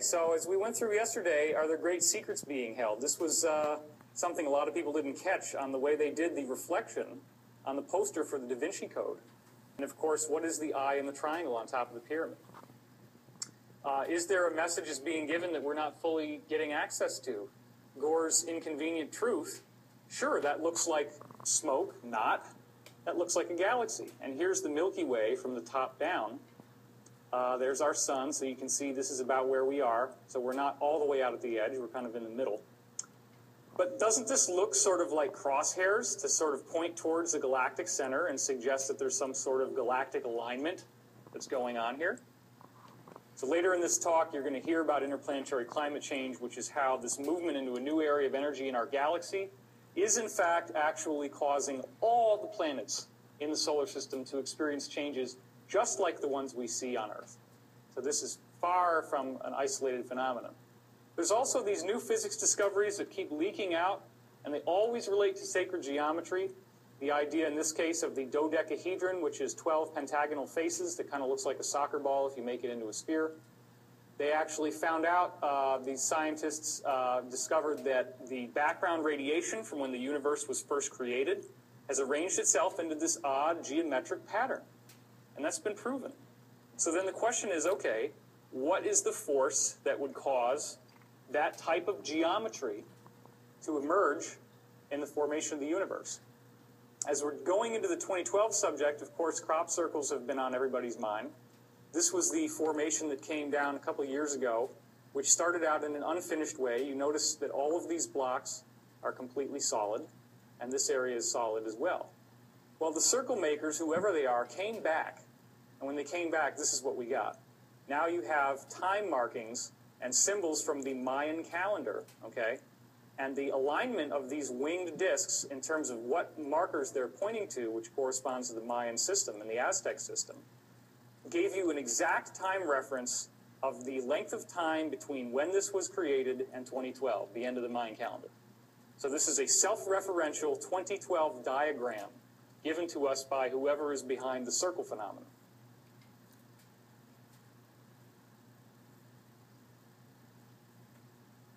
So as we went through yesterday, are there great secrets being held? This was uh, something a lot of people didn't catch on the way they did the reflection on the poster for the Da Vinci Code. And of course, what is the eye in the triangle on top of the pyramid? Uh, is there a message is being given that we're not fully getting access to? Gore's inconvenient truth, sure, that looks like smoke, not. That looks like a galaxy. And here's the Milky Way from the top down. Uh, there's our sun, so you can see this is about where we are. So we're not all the way out at the edge, we're kind of in the middle. But doesn't this look sort of like crosshairs to sort of point towards the galactic center and suggest that there's some sort of galactic alignment that's going on here? So later in this talk, you're going to hear about interplanetary climate change, which is how this movement into a new area of energy in our galaxy is in fact actually causing all the planets in the solar system to experience changes just like the ones we see on Earth. So this is far from an isolated phenomenon. There's also these new physics discoveries that keep leaking out, and they always relate to sacred geometry. The idea in this case of the dodecahedron, which is 12 pentagonal faces that kind of looks like a soccer ball if you make it into a sphere. They actually found out, uh, these scientists uh, discovered that the background radiation from when the universe was first created has arranged itself into this odd geometric pattern. And that's been proven. So then the question is okay, what is the force that would cause that type of geometry to emerge in the formation of the universe? As we're going into the 2012 subject, of course, crop circles have been on everybody's mind. This was the formation that came down a couple years ago, which started out in an unfinished way. You notice that all of these blocks are completely solid, and this area is solid as well. Well, the circle makers, whoever they are, came back. And when they came back, this is what we got. Now you have time markings and symbols from the Mayan calendar, okay? And the alignment of these winged discs in terms of what markers they're pointing to, which corresponds to the Mayan system and the Aztec system, gave you an exact time reference of the length of time between when this was created and 2012, the end of the Mayan calendar. So this is a self-referential 2012 diagram given to us by whoever is behind the circle phenomenon.